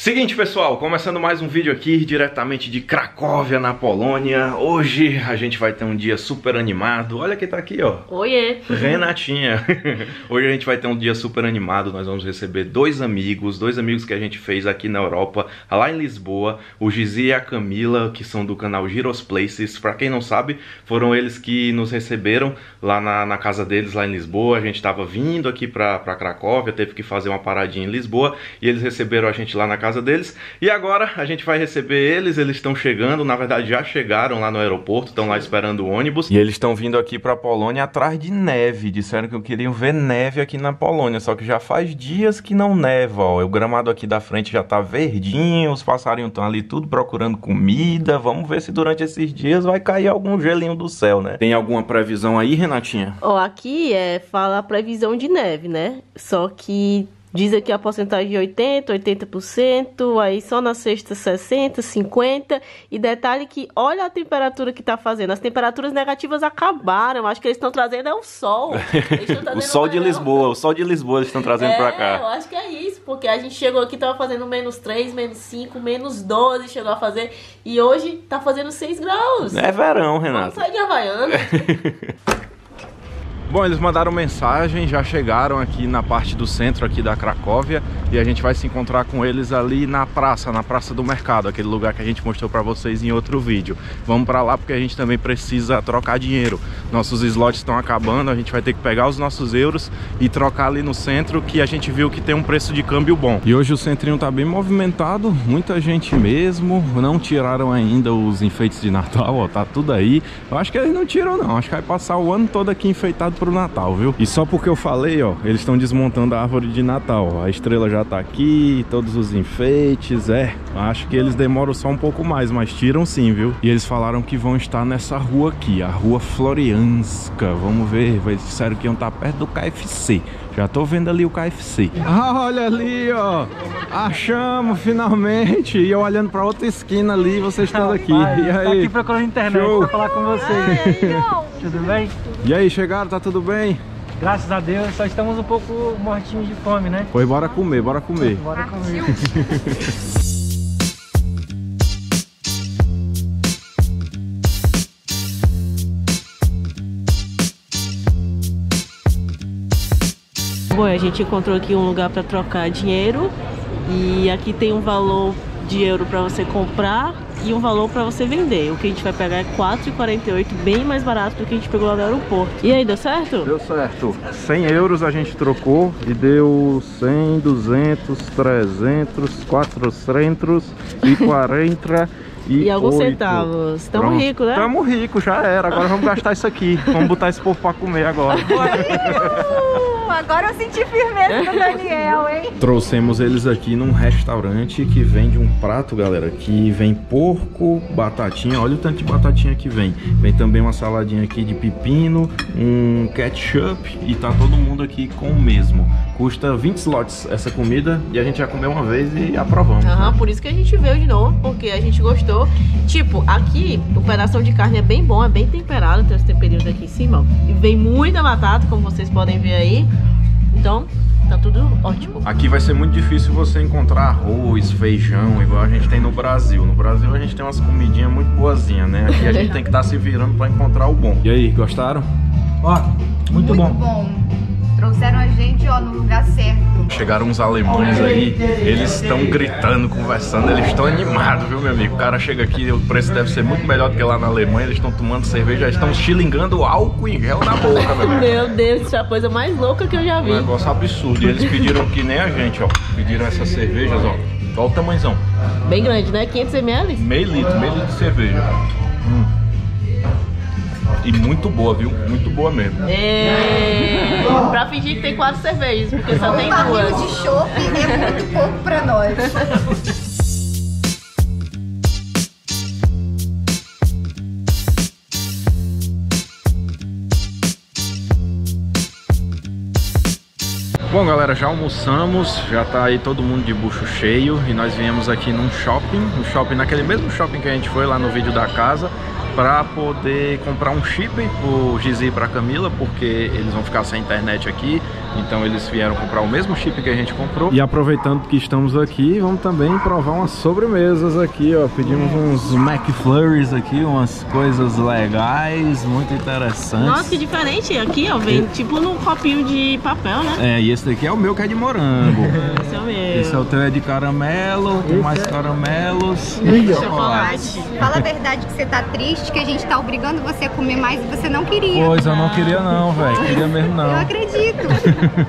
Seguinte pessoal, começando mais um vídeo aqui diretamente de Cracóvia, na Polônia. Hoje a gente vai ter um dia super animado. Olha quem tá aqui, ó. Oiê! Renatinha. Hoje a gente vai ter um dia super animado. Nós vamos receber dois amigos, dois amigos que a gente fez aqui na Europa, lá em Lisboa, o Gizi e a Camila, que são do canal Giros Places. Pra quem não sabe, foram eles que nos receberam lá na, na casa deles, lá em Lisboa. A gente tava vindo aqui pra, pra Cracóvia, teve que fazer uma paradinha em Lisboa e eles receberam a gente lá na casa deles. E agora a gente vai receber eles, eles estão chegando, na verdade já chegaram lá no aeroporto, estão lá esperando o ônibus. E eles estão vindo aqui pra Polônia atrás de neve. Disseram que eu queria ver neve aqui na Polônia, só que já faz dias que não neva, ó. O gramado aqui da frente já tá verdinho, os passarinhos estão ali tudo procurando comida. Vamos ver se durante esses dias vai cair algum gelinho do céu, né? Tem alguma previsão aí, Renatinha? Ó, aqui é fala a previsão de neve, né? Só que diz aqui a porcentagem de 80, 80%, aí só na sexta 60, 50. E detalhe que olha a temperatura que tá fazendo. As temperaturas negativas acabaram. Acho que eles estão trazendo é o sol. O sol de uma- Lisboa, o sol de Lisboa eles estão trazendo é, eu cá. acho que é isso, porque a gente chegou aqui, tava fazendo menos 3, menos 5, menos 12, chegou a fazer. E hoje tá fazendo 6 graus. É verão, Vamos Renato. sair de Havaiana. Bom, eles mandaram mensagem, já chegaram aqui na parte do centro aqui da Cracóvia e a gente vai se encontrar com eles ali na praça, na praça do mercado, aquele lugar que a gente mostrou pra vocês em outro vídeo. Vamos pra lá porque a gente também precisa trocar dinheiro. Nossos slots estão acabando, a gente vai ter que pegar os nossos euros e trocar ali no centro que a gente viu que tem um preço de câmbio bom. E hoje o centrinho tá bem movimentado, muita gente mesmo, não tiraram ainda os enfeites de Natal, ó, tá tudo aí. Eu acho que eles não tiram não, acho que vai passar o ano todo aqui enfeitado pro Natal, viu? E só porque eu falei, ó, eles estão desmontando a árvore de Natal. ó. A estrela já tá aqui, todos os enfeites, é. Acho que eles demoram só um pouco mais, mas tiram sim, viu? E eles falaram que vão estar nessa rua aqui, a Rua Florianska. Vamos ver, vai- disseram que iam estar perto do KFC. Já tô vendo ali o KFC. Ah, olha ali, ó. Achamos finalmente. E eu olhando pra outra esquina ali, vocês estão aqui. E Tô aí? aqui procurando internet Show. pra falar com vocês. Tudo bem? E aí, chegaram? Tá tudo bem? Graças a Deus, só estamos um pouco mortinhos de fome, né? Pois bora comer, bora comer. Bora comer. Bom, a gente encontrou aqui um lugar para trocar dinheiro e aqui tem um valor de euro para você comprar e um valor para você vender. O que a gente vai pegar é 4,48, bem mais barato do que a gente pegou lá no aeroporto. E aí, deu certo? Deu certo. 100 euros a gente trocou e deu 100, 200, 300, 400 e 40 e, E alguns oito. centavos. Tamo Pronto. rico, né? Tamo rico, já era. Agora vamos gastar isso aqui. Vamos botar esse povo pra comer agora. Agora eu senti firmeza do Daniel, hein? Trouxemos eles aqui num restaurante que vende um prato, galera, que vem porco, batatinha, olha o tanto de batatinha que vem. Vem também uma saladinha aqui de pepino, um ketchup e tá todo mundo aqui com o mesmo. Custa 20 slots essa comida e a gente já comeu uma vez e aprovamos. Aham, né? por isso que a gente veio de novo, porque a gente gostou. Tipo, aqui o pedaço de carne é bem bom, é bem temperado, tem os temperinhos aqui em cima, ó. E vem muita batata, como vocês podem ver aí. Então, tá tudo ótimo. Aqui vai ser muito difícil você encontrar arroz, feijão, igual a gente tem no Brasil. No Brasil a gente tem umas comidinhas muito boazinhas, né? Aqui a gente tem que estar se virando pra encontrar o bom. E aí, gostaram? Ó, muito, bom. Trouxeram a gente, ó, no lugar certo. Chegaram uns alemães aí, eles estão gritando, conversando, eles estão animados, viu, meu amigo? O cara chega aqui, o preço deve ser muito melhor do que lá na Alemanha, eles estão tomando cerveja, eles estão xilingando álcool em gel na boca, meu amigo. Meu Deus, isso é a coisa mais louca que eu já vi. Um negócio absurdo. E eles pediram que nem a gente, ó. Pediram essas cervejas, ó. Olha o tamanhozão. Bem grande, né? 500 ml? Meio litro, meio litro de cerveja. Hum. E muito boa, viu? Muito boa mesmo. É... Pra fingir que tem quatro cervejas, porque só tem Um barril duas. de chopp é muito pouco pra nós. Bom, galera, já almoçamos, já tá aí todo mundo de bucho cheio e nós viemos aqui num shopping, um shopping naquele mesmo shopping que a gente foi lá no vídeo da casa, para poder comprar um chip pro Gizi e pra Camila, porque eles vão ficar sem internet aqui. Então eles vieram comprar o mesmo chip que a gente comprou. E aproveitando que estamos aqui, vamos também provar umas sobremesas aqui, ó. Pedimos uns McFlurries aqui, umas coisas legais, muito interessantes. Nossa, que diferente. Aqui, ó, vem tipo num copinho de papel, né? É, e esse daqui é o meu que é de morango. Esse é o meu. Esse é o teu é de caramelo, tem mais caramelos. chocolate. Fala a verdade que você tá triste, que a gente tá obrigando você a comer mais e você não queria. Pois eu não queria não, velho. Queria mesmo Eu não. acredito.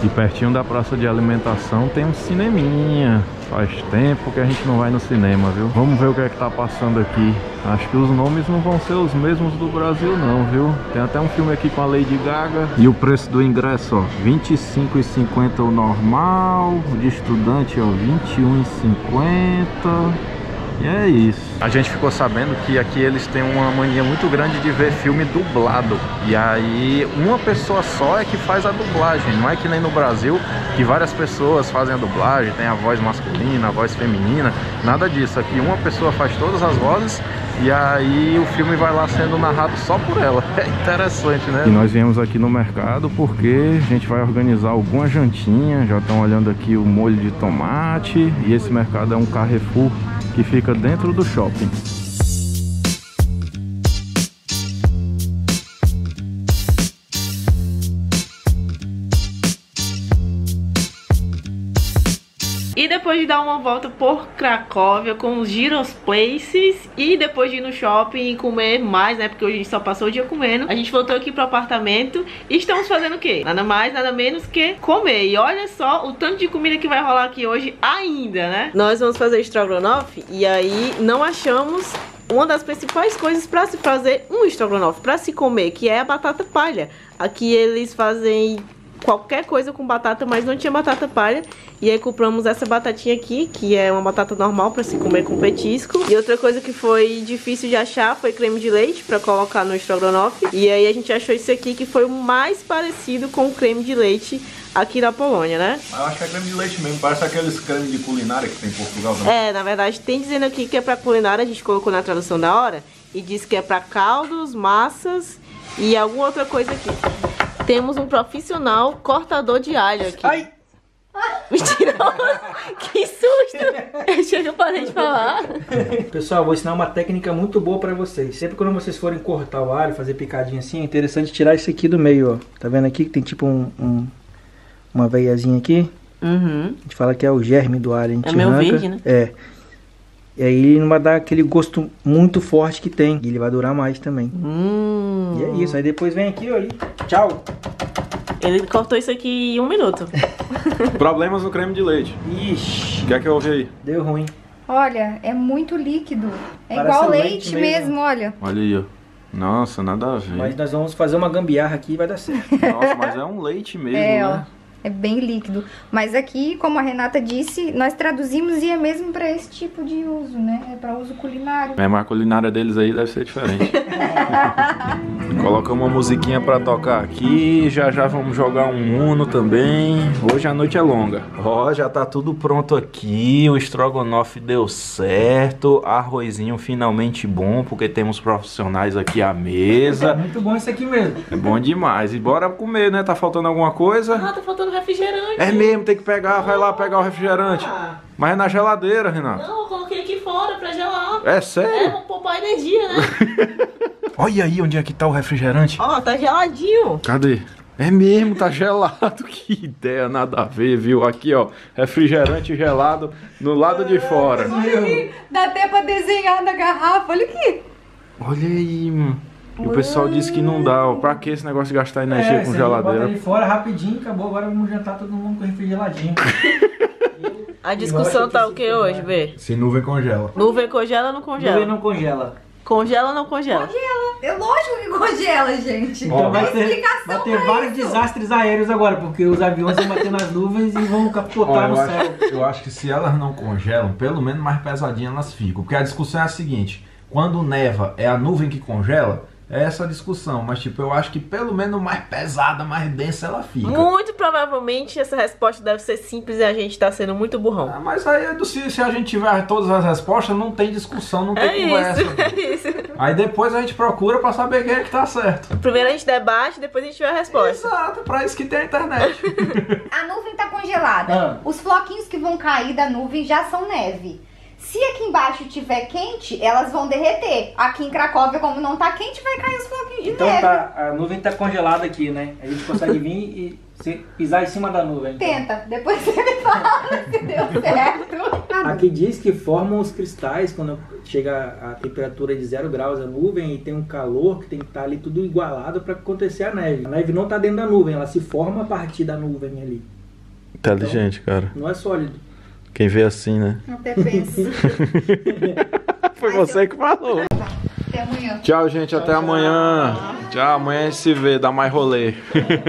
E pertinho da praça de alimentação tem um cineminha. Faz tempo que a gente não vai no cinema, viu? Vamos ver o que é que tá passando aqui. Acho que os nomes não vão ser os mesmos do Brasil não, viu? Tem até um filme aqui com a Lady Gaga. E o preço do ingresso, ó, R$ 25,50 o normal. O de estudante, ó, R$ 21,50. E é isso. A gente ficou sabendo que aqui eles têm uma mania muito grande de ver filme dublado. E aí uma pessoa só é que faz a dublagem. Não é que nem no Brasil que várias pessoas fazem a dublagem, tem a voz masculina, a voz feminina, nada disso. Aqui uma pessoa faz todas as vozes e aí o filme vai lá sendo narrado só por ela. É interessante, né? E nós viemos aqui no mercado porque a gente vai organizar alguma jantinha. Já estão olhando aqui o molho de tomate. E esse mercado é um Carrefour que fica dentro do shopping. Depois de dar uma volta por Cracóvia com os Giros Places e depois de ir no shopping e comer mais, né? Porque hoje a gente só passou o dia comendo. A gente voltou aqui pro apartamento e estamos fazendo o quê? Nada mais, nada menos que comer. E olha só o tanto de comida que vai rolar aqui hoje ainda, né? Nós vamos fazer estrogonofe e aí não achamos uma das principais coisas para se fazer um estrogonofe, para se comer, que é a batata palha. Aqui eles fazem qualquer coisa com batata, mas não tinha batata palha. E aí compramos essa batatinha aqui, que é uma batata normal para se comer com petisco. E outra coisa que foi difícil de achar foi creme de leite para colocar no estrogonofe. E aí a gente achou esse aqui que foi o mais parecido com o creme de leite aqui na Polônia, né? Eu acho que é creme de leite mesmo, parece aqueles cremes de culinária que tem em Portugal também. É, na verdade tem dizendo aqui que é para culinária, a gente colocou na tradução da hora. E diz que é para caldos, massas e alguma outra coisa aqui. Temos um profissional cortador de alho aqui. Ai! Mentira! que susto! Chega, eu parei de falar. Pessoal, vou ensinar uma técnica muito boa pra vocês. Sempre quando vocês forem cortar o alho, fazer picadinho assim, é interessante tirar isso aqui do meio, ó. Tá vendo aqui que tem tipo um, um- uma veiazinha aqui? Uhum. A gente fala que é o germe do alho. A gente É meio arranca. verde, né? É. E aí ele não vai dar aquele gosto muito forte que tem. E ele vai durar mais também. Hum. E é isso. Aí depois vem aqui, ó. E tchau. Ele cortou isso aqui em um minuto. Problemas no creme de leite. Ixi, O que é que eu ouvi aí? deu ruim. Olha, é muito líquido. É Parece igual leite leite, mesmo. mesmo. olha. Olha aí, ó. Nossa, nada a ver. Mas nós vamos fazer uma gambiarra aqui e vai dar certo. Nossa, mas é um leite mesmo, É, ó. É bem líquido. Mas aqui, como a Renata disse, nós traduzimos e é mesmo para esse tipo de uso, né? É para uso culinário. É, mas a culinária deles aí deve ser diferente. Coloca uma musiquinha pra tocar aqui. Já já vamos jogar um Uno também. Hoje a noite é longa. Ó, já tá tudo pronto aqui. O estrogonofe deu certo. Arrozinho finalmente bom, porque temos profissionais aqui à É mesa. muito bom isso aqui mesmo. É bom demais. E bora comer, né? Tá faltando alguma coisa? Ah, tá faltando refrigerante. É mesmo, tem que pegar. Vai lá pegar o refrigerante. Mas é na geladeira, Renato. Não, eu coloquei aqui fora pra gelar. É É, sério? vamos poupar energia, né? Olha aí onde é que tá o refrigerante. Ó, tá geladinho. Cadê? É mesmo, tá gelado. Que ideia, nada a ver, viu? Aqui, ó, refrigerante gelado no lado de fora. Dá até para desenhar na garrafa. Olha aqui. Olha aí, mano. E o pessoal disse que não dá, ó. Pra que esse negócio de gastar energia É, com aí, Bota geladeira? ali fora rapidinho, acabou. Agora vamos jantar todo mundo com refrigeradinho. A discussão tá o que hoje, Bê? Se nuvem congela. Nuvem congela ou não Nuvem congela? não congela. Congela ou não congela? É lógico que congela, gente. Então vai ter, explicação vai ter vários isso. desastres aéreos agora, porque os aviões vão bater nas nuvens e vão capotar no céu. eu acho que se elas não congelam, pelo menos mais pesadinhas elas ficam. Porque a discussão é a seguinte: quando neva é a nuvem que congela, essa a discussão, mas tipo, eu acho que pelo menos mais pesada, mais densa ela fica. Muito provavelmente essa resposta deve ser simples e a gente tá sendo muito burrão. Ah, mas aí é do- se, se a gente tiver todas as respostas, não tem discussão, não tem É conversa. isso, é isso. Aí depois a gente procura pra saber quem é que tá certo. Primeiro a gente debate, depois a gente vê a resposta. Exato, pra isso que tem a internet. A nuvem tá congelada. Ah. Os floquinhos que vão cair da nuvem já são neve. Se aqui embaixo tiver quente, elas vão derreter. Aqui em Cracóvia, como não tá quente, vai cair os floquinhos de Então neve. tá, a nuvem tá congelada aqui, né? A gente consegue vir e se- pisar em cima da nuvem. então. Tenta, depois você me fala se deu certo. Aqui diz que formam os cristais quando chega a temperatura de zero graus a nuvem e tem um calor que tem que estar ali tudo igualado para acontecer a neve. A neve não tá dentro da nuvem, ela se forma a partir da nuvem ali. Inteligente, cara. Não é sólido. Quem vê assim, né? Até penso. Foi você que falou. Até amanhã. Tchau, gente. Até amanhã. Tchau, amanhã a gente se vê, dá mais rolê.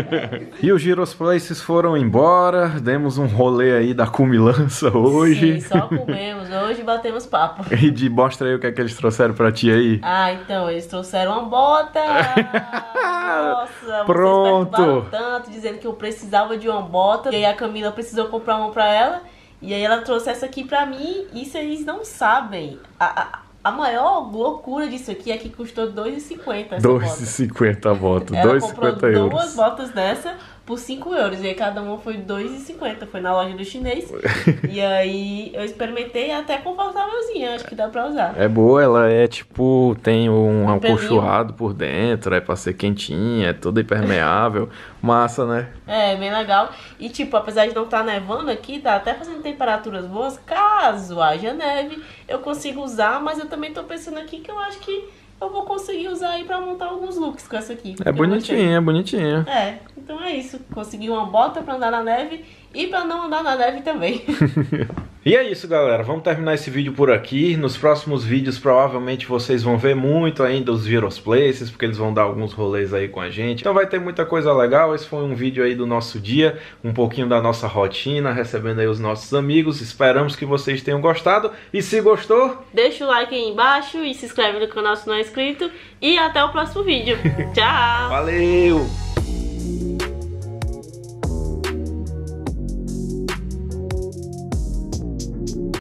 e os Giros Places foram embora. Demos um rolê aí da cumilança hoje. Sim, só comemos. Hoje batemos papo. E de mostra aí o que é que eles trouxeram pra ti aí. Ah, então, eles trouxeram uma bota. Nossa, Pronto. vocês tanto, dizendo que eu precisava de uma bota. E aí a Camila precisou comprar uma pra ela. E aí ela trouxe essa aqui pra mim. E vocês não sabem. A, a, a maior loucura disso aqui é que custou R$2,50 essa bota. 2,50 a comprou 2,50 duas euros. botas dessa por 5 euros. E aí cada uma foi 2,50. Foi na loja do chinês. e aí eu experimentei até confortávelzinha. Acho que dá pra usar. É boa, ela é tipo, tem um Um acolchoado por dentro, é pra ser quentinha, é toda impermeável. Massa, né? É, bem legal. E tipo, apesar de não estar nevando aqui, tá até fazendo temperaturas boas. Caso haja neve, eu consigo usar, mas eu também tô pensando aqui que eu acho que eu vou conseguir usar aí pra montar alguns looks com essa aqui. É bonitinha, é bonitinha. É, então é isso. Consegui uma bota pra andar na neve e pra não andar na neve também. E é isso, galera. Vamos terminar esse vídeo por aqui. Nos próximos vídeos, provavelmente vocês vão ver muito ainda os Virus Places, porque eles vão dar alguns rolês aí com a gente. Então vai ter muita coisa legal. Esse foi um vídeo aí do nosso dia, um pouquinho da nossa rotina, recebendo aí os nossos amigos. Esperamos que vocês tenham gostado. E se gostou, Deixa o like aí embaixo e se inscreve no canal se não é inscrito. E até o próximo vídeo. Tchau! valeu!